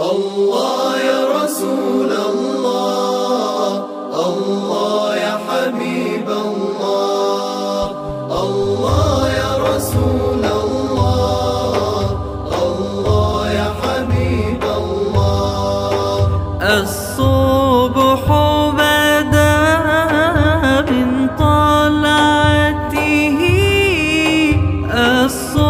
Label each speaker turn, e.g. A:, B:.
A: الله يا رسول الله. الله يا حبيب الله. الله يا رسول الله. الله يا حبيب الله. الصبح بدا من طلعته. الصبح